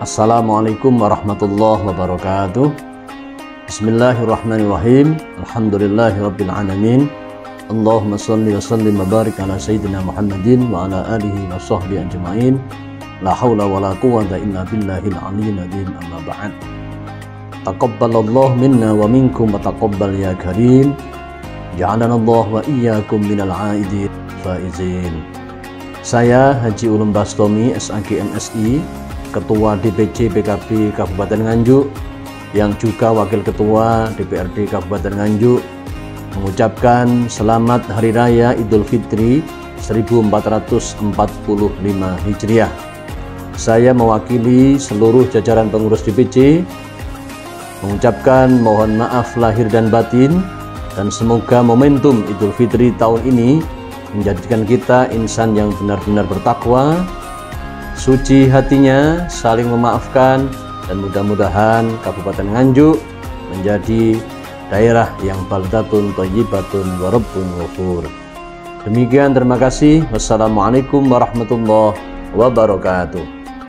Assalamualaikum warahmatullahi wabarakatuh. Bismillahirrahmanirrahim. Alhamdulillahirabbil alamin. Allahumma salli wa sallim wa barik ala sayyidina Muhammadin wa ala alihi wa sahbihi ajma'in. La hawla wa la quwwata illa billahil aliyyil azim amma ba'd. Taqabbalallahu minna wa minkum wa taqabbal ya karim. Ja'alana Allah wa iyyakum minal aidin faizin. Saya Haji Ulum Bastomi SAG MSI Ketua DPC PKB Kabupaten Nganjuk yang juga Wakil Ketua DPRD Kabupaten Nganjuk mengucapkan selamat Hari Raya Idul Fitri 1445 Hijriah. Saya mewakili seluruh jajaran pengurus DPC mengucapkan mohon maaf lahir dan batin dan semoga momentum Idul Fitri tahun ini menjadikan kita insan yang benar-benar bertakwa, suci hatinya, saling memaafkan, dan mudah-mudahan Kabupaten Nganjuk menjadi daerah yang baldatun thayyibatun wa rabbun ghafur. Demikian terima kasih. Wassalamualaikum warahmatullahi wabarakatuh.